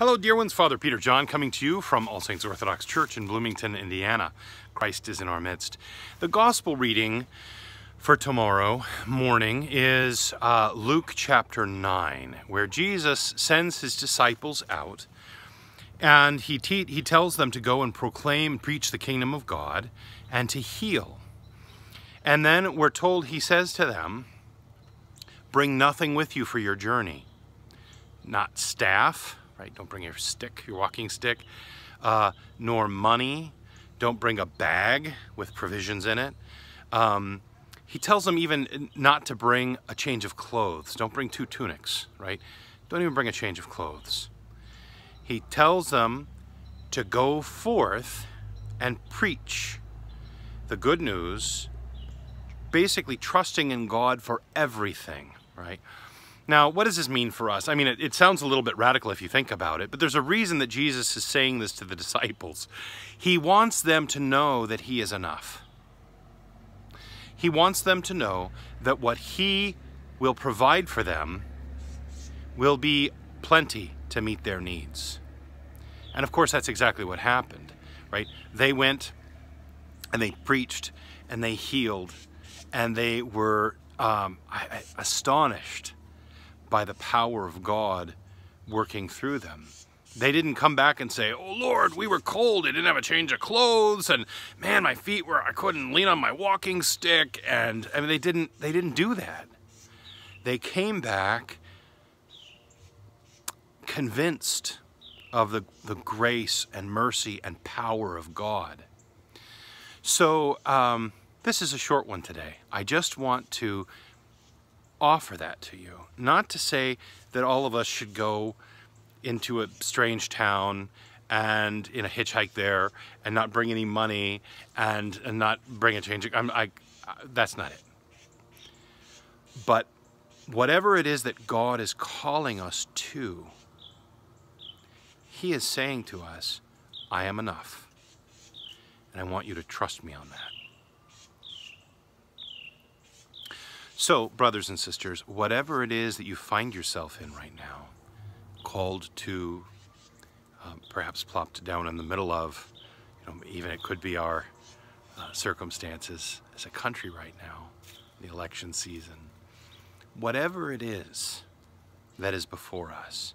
Hello, dear ones. Father Peter Jon coming to you from All Saints Orthodox Church in Bloomington, Indiana. Christ is in our midst. The gospel reading for tomorrow morning is uh, Luke chapter 9, where Jesus sends his disciples out and he, he tells them to go and proclaim preach the kingdom of God and to heal. And then we're told he says to them, Bring nothing with you for your journey, not staff right? Don't bring your stick, your walking stick, uh, nor money. Don't bring a bag with provisions in it. Um, he tells them even not to bring a change of clothes. Don't bring two tunics, right? Don't even bring a change of clothes. He tells them to go forth and preach the good news, basically trusting in God for everything, right? Now, what does this mean for us? I mean, it, it, sounds a little bit radical if you think about it, but there's a reason that Jesus is saying this to the disciples. He wants them to know that He is enough. He wants them to know that what He will provide for them will be plenty to meet their needs. And of course, that's exactly what happened, right? They went and they preached and they healed and they were um, astonished by the power of God working through them. They didn't come back and say, Oh Lord, we were cold, I didn't have a change of clothes, and man, my feet were I couldn't lean on my walking stick, and I mean they didn't they didn't do that. They came back convinced of the, the grace and mercy and power of God. So um, this is a short one today. I just want to offer that to you. Not to say that all of us should go into a strange town and in a hitchhike there and not bring any money and, and not bring a change. I'm, I, that's not it. But whatever it is that God is calling us to, He is saying to us, I am enough. And I want you to trust me on that. So, brothers and sisters, whatever it is that you find yourself in right now, called to, uh, perhaps plopped down in the middle of, you know, even it could be our uh, circumstances as a country right now, the election season, whatever it is that is before us,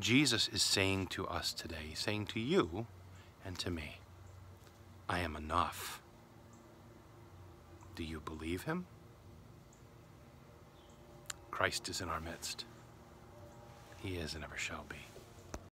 Jesus is saying to us today, saying to you and to me, I am enough. Do you believe him? Christ is in our midst. He is and ever shall be.